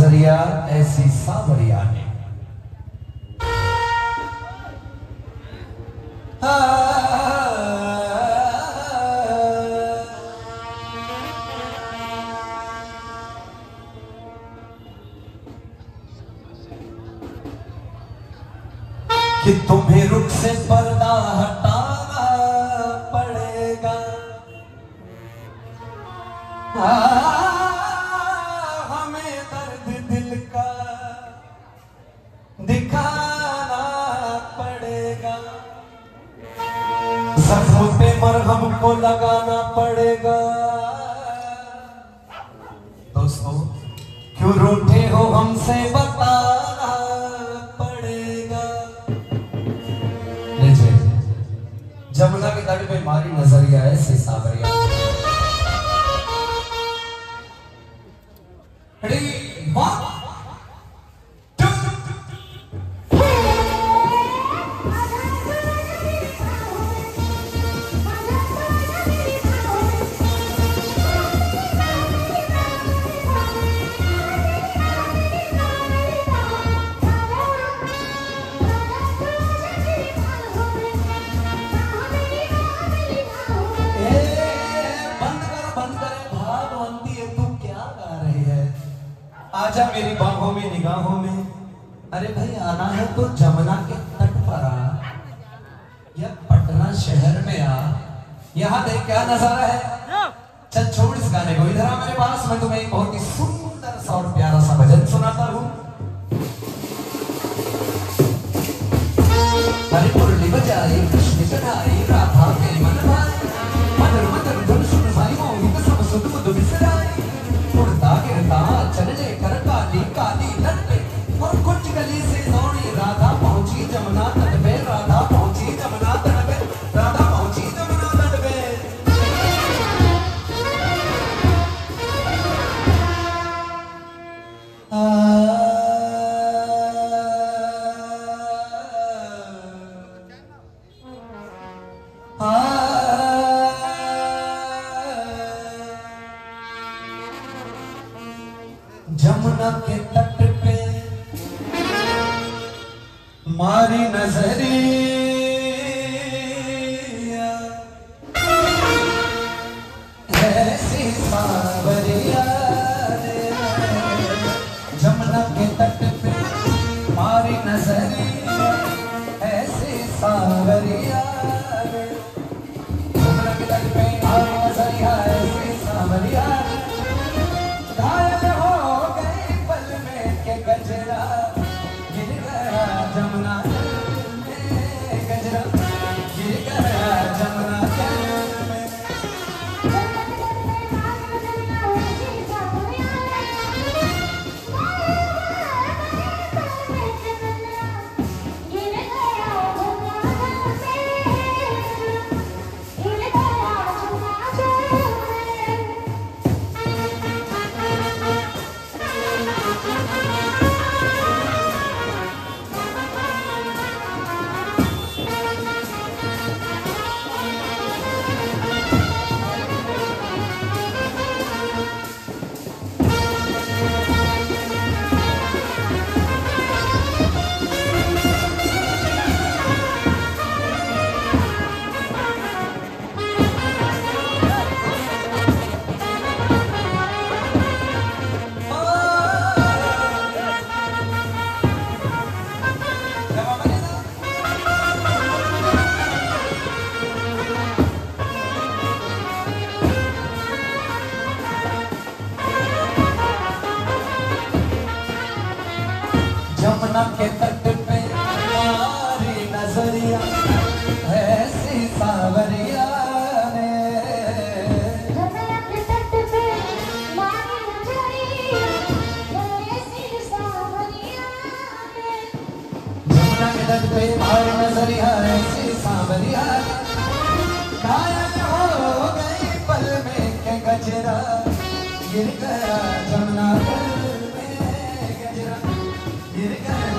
नज़रिया ऐसी सावरिया ने कि तुम्हें रुख से पर्दा हटाना पड़ेगा। हमें जख्म हमको लगाना पड़ेगा। दोस्तों, क्यों रूठे हो हमसे बता पड़ेगा। जमुना के तट पे मारी नज़रिया ऐसे सावरिया आजा मेरी बाहों में निगाहों में। अरे भाई आना है तो जमुना के तट पर आ। या पटना शहर में आ। यहाँ देख क्या नज़ारा है। चल छोड़ इस गाने को इधर आ जमुना के तट पे मारी नज़रिया जमुना के तट पे मारी नज़रिया ऐसी सावरिया ने। जमुना के तट पे मारी नज़रिया ऐसी सावरिया हो गई पल में के गजरा गिर गया जमुना गिर गया जमुना